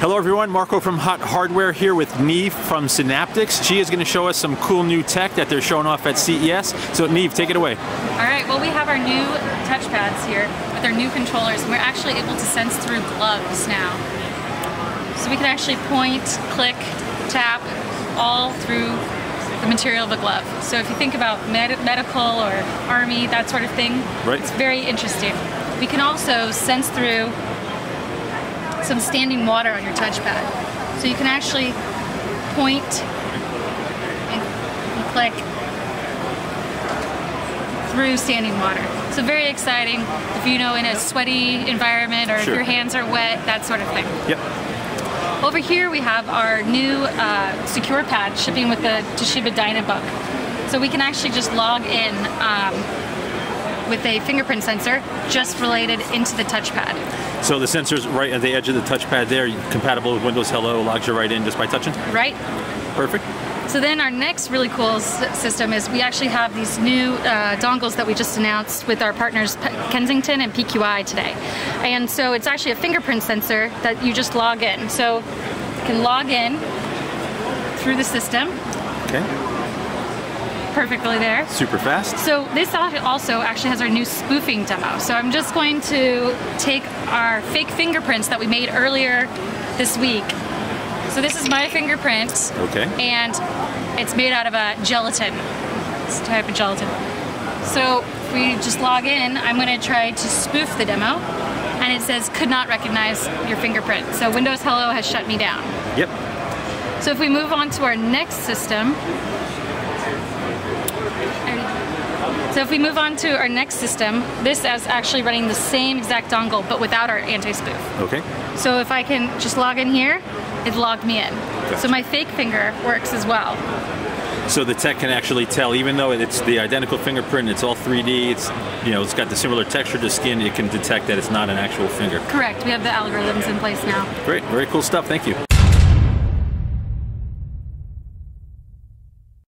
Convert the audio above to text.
Hello everyone, Marco from Hot Hardware here with Neve from Synaptics. She is going to show us some cool new tech that they're showing off at CES. So Neve, take it away. All right, well we have our new touchpads here with our new controllers and we're actually able to sense through gloves now. So we can actually point, click, tap all through the material of a glove. So if you think about med medical or army, that sort of thing, right. it's very interesting. We can also sense through some standing water on your touchpad. So you can actually point and click through standing water. So very exciting if you know in a sweaty environment or sure. if your hands are wet, that sort of thing. Yep. Over here we have our new uh, secure pad shipping with the Toshiba Dynabook. So we can actually just log in um, with a fingerprint sensor just related into the touchpad. So the sensor's right at the edge of the touchpad there, compatible with Windows Hello, logs you right in just by touching? Right. Perfect. So then our next really cool system is we actually have these new uh, dongles that we just announced with our partners P Kensington and PQI today. And so it's actually a fingerprint sensor that you just log in. So you can log in through the system. Okay perfectly there. Super fast. So this also actually has our new spoofing demo. So I'm just going to take our fake fingerprints that we made earlier this week. So this is my fingerprint. Okay. And it's made out of a gelatin. This type of gelatin. So if we just log in, I'm going to try to spoof the demo. And it says could not recognize your fingerprint. So Windows Hello has shut me down. Yep. So if we move on to our next system, so if we move on to our next system, this is actually running the same exact dongle, but without our anti-spoof. Okay. So if I can just log in here, it logged me in. Gotcha. So my fake finger works as well. So the tech can actually tell, even though it's the identical fingerprint, it's all 3D, it's you know, it's got the similar texture to skin, it can detect that it's not an actual finger. Correct. We have the algorithms in place now. Great. Very cool stuff. Thank you.